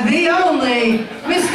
to the only, Mr.